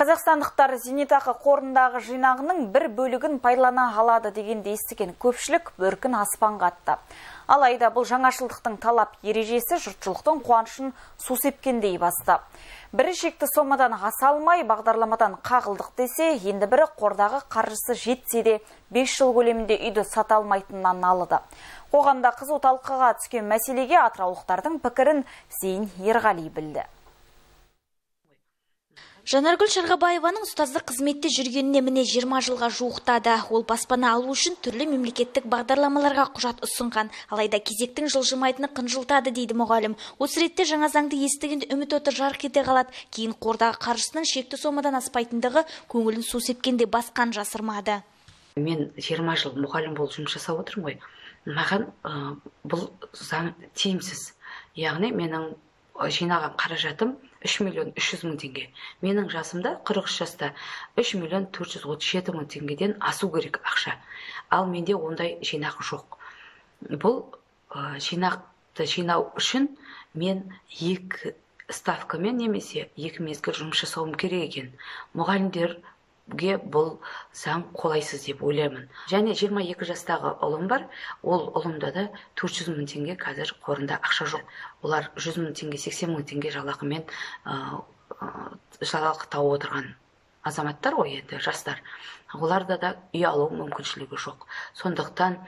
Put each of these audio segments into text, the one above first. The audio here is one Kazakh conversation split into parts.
Қазақстандықтар зейнетақы қорындағы жинағының бір бөлігін пайдалана алады дегенді естіген көпшілік бөркін аспанға атты. Алайда бұл жаңашылдықтың талап ережесі жұртшылықтың қуанышын су сепкендей басты. Бірі шекті сомадан аса алмай бағдарламадан қағылдық десе, енді бірі қордағы қаржысы жетсе де 5 жыл көлемінде үйді сата алыды. Қоғамда қызу талқыға түскен мәселеге атыраулықтардың пікірін Зейін Ерғали білді. Жанаргүл Шарғабаеваның ұстаздық қызметте жүргеніне міне 20 жылға жуықтады. Ол баспана алу үшін түрлі мемлекеттік бағдарламаларға құжат ұсынған. Алайда кезектің жылжымайтыны қынжылтады дейді мұғалім. Осы ретте жаңа заңды естігенде үміт оты жарқ ете қалады. Кейін қордағы қаржысының шекті сомадан аспайтындығы көңілін су сепкенде басқан жасырмады. Мен 20 жыл мұғалім болып жұмыс жасап отырмын ғой. Маған бұл заң тиімсіз. Яғни менің жинаған қаражатым 3 миллион 300 мың теңге. Менің жасымда 43 жаста 3 миллион 437 мың теңгеден асу керек ақша. Ал менде ондай жинақ жоқ. Бұл жинақты жинау үшін мен екі ставкамен немесе екі мезгіл жұмыс жасауым керек екен. Мұғалімдер ге бұл заң қолайсыз деп ойлаймын. Және 22 жастағы ұлым бар. Ол ұлымда да 400 мың теңге қазір қорында ақша жоқ. Олар 100 мың теңге 80 мың теңге жалақымен жалақы тауып отырған. Азаматтар ғой енді жастар. Оларда да үй алу мүмкіншілігі жоқ. Сондықтан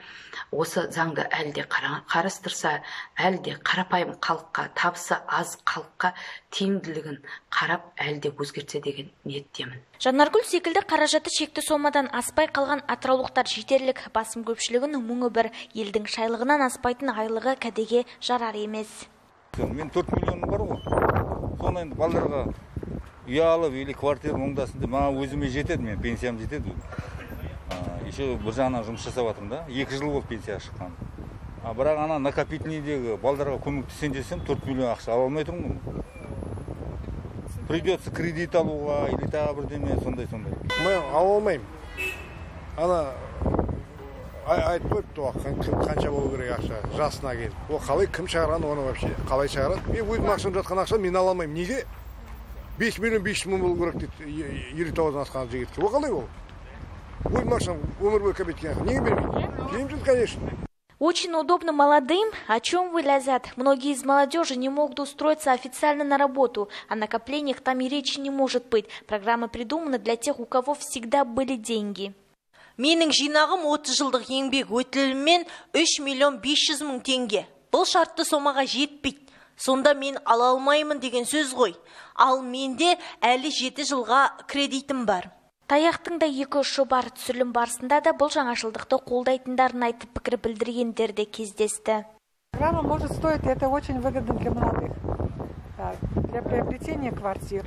осы заңды әлде қарастырса әлде қарапайым халыққа табысы аз халыққа тиімділігін қарап әлде өзгертсе деген ниеттемін. Жанаргүл секілді қаражаты шекті сомадан аспай қалған атыраулықтар жетерлік. Басым көпшілігінің мұңы бір. Елдің шайлығынан аспайтын айлығы кәдеге жарар емес. Мен төрт миллионым бар ғой. Соны енді балаларға үй алып или квартира оңдасын деп маған өзіме жетеді мен пенсиям жетеді еще бір жағынан жұмыс жасап жатырмын да екі жыл болды пенсияға шыққаным а бірақ ана накопительныйдегі балдарға көмектесейін десем төрт миллион ақша ала алмай тұрмын ғой. Придется кредит алуға или тағы бірдеме сондай сондай. Мен ала алмаймын. Ана айтып қойыпты ғой қанша болу керек ақша? Жасына келіп. Ол қалай кім шығарған оны вообще қалай шығарады мен өзім ақшам жатқан ақшаны мен ала алмаймын. Неге? бес миллион бес жүз мың болу керек дейді елу тоғыздан асқан жігітке ол қалай ол өзім ақшам өмір бойы копейткен неге бермейді тиімсіз конечно Очень удобно молодым. О чем вы, Лязат? Многие из молодежи не могут устроиться официально на работу. О накоплениях там и речи не может быть. Программа придумана для тех, у кого всегда были деньги. Менің жинағым 30 жылдық еңбек өтілімен 3 миллион 500 мың теңге. Бұл шартты сомаға жетпейді. Сонда мен ала алмаймын деген сөз ғой. Ал менде әлі 7 жылға кредитім бар. Таяқтың да екі ұшы бар түсірілім барысында да бұл жаңашылдықты қолдайтындарын айтып пікір білдіргендер де кездесті. Программа может стоить, это очень выгодно для молодых. Для приобретения квартир,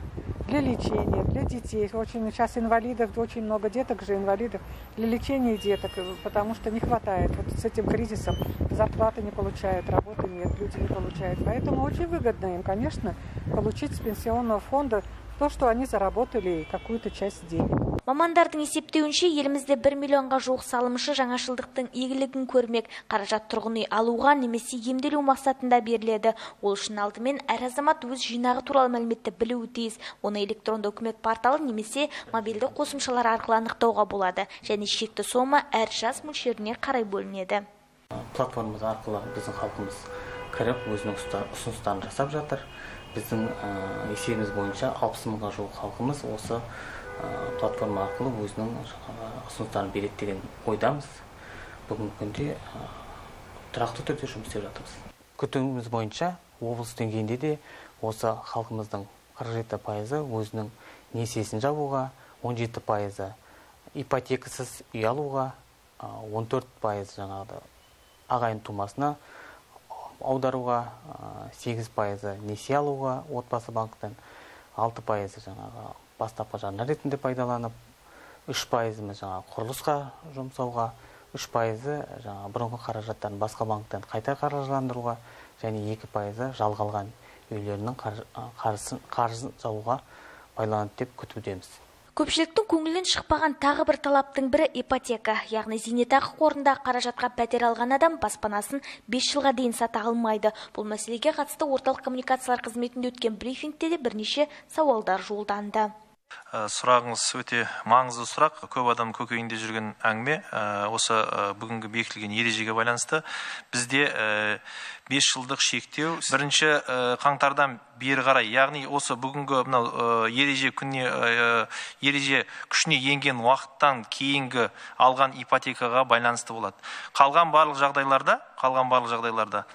для лечения, для детей. Очень сейчас инвалидов, очень много деток же инвалидов. Для лечения деток, потому что не хватает. Вот с этим кризисом зарплаты не получают, работы нет, люди не получают. Поэтому очень выгодно им, конечно, получить с пенсионного фонда то, что они заработали какую-то часть денег. Мамандардың есептеуінше елімізде 1 миллионға жуық салымшы жаңашылдықтың игілігін көрмек. Қаражат тұрғын үй алуға немесе емделу мақсатында беріледі. Ол үшін алдымен әр азамат өз жинағы туралы мәліметті білуі тиіс. Оны электронды үкімет порталы немесе мобильді қосымшалар арқылы анықтауға болады. Және шекті сома әр жас мөлшеріне қарай бөлінеді. Платформамыз арқылы біздің халқымыз кіріп өзінің ұсыныстарын жасап жатыр. Біздің есебіміз бойынша 60 мыңға жуық халқымыз осы платформа арқылы өзінің ұсыныстарын береді деген ойдамыз бүгінгі күнде тұрақты түрде жұмыс істеп жатырмыз күтуіміз бойынша облыс деңгейінде де осы халқымыздың 47 пайызы өзінің несиесін жабуға 17 пайызы ипотекасыз үй алуға 14 пайыз жаңағыда ағайын тумасына аударуға 8 пайызы несие алуға отбасы банктен 6 пайызы жаңағы бастапқы жарна ретінде пайдаланып үш пайызымыз жаңағы құрылысқа жұмсауға үш пайызы жаңағы бұрынғы қаражаттарын басқа банктен қайта қаржыландыруға және екі пайызы жалға алған үйлерінің қарызын қарызын жабуға байланады деп күтудеміз. Көпшіліктің көңілінен шықпаған тағы бір талаптың бірі ипотека, яғни зейнетақы қорында қаражатқа пәтер алған адам баспанасын 5 жылға дейін сата алмайды. Бұл мәселеге қатысты орталық коммуникациялар қызметінде өткен брифингте де бірнеше сауалдар жолданды. Сұрағыңыз өте маңызды сұрақ. Көп адам көкейінде жүрген әңгіме осы бүгінгі бекітілген ережеге байланысты. Бізде бес жылдық шектеу бірінші қаңтардан бері қарай яғни осы бүгінгі мынау ереже күніне ереже күшіне енген уақыттан кейінгі алған ипотекаға байланысты болады. Қалған барлық жағдайларда қалған барлық жағдайларда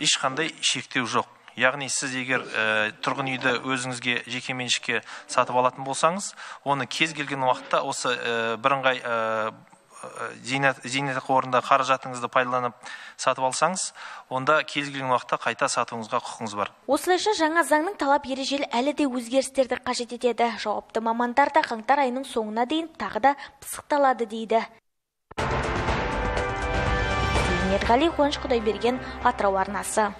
ешқандай шектеу жоқ. Яғни сіз егер ә, тұрғын үйді өзіңізге жеке меншікке сатып алатын болсаңыз оны кез келген уақытта осы ә, бірыңғай ә, зейнетақы қорында қаражатыңызды пайдаланып сатып алсаңыз онда кез келген уақытта қайта сатуыңызға құқыңыз бар. Осылайша жаңа заңның талап ережелі әлі де өзгерістерді қажет етеді. Жауапты мамандар да қаңтар айының соңына дейін тағы да пысықталады дейді. Зейнетғали қуаныш құдайберген атырау арнасы.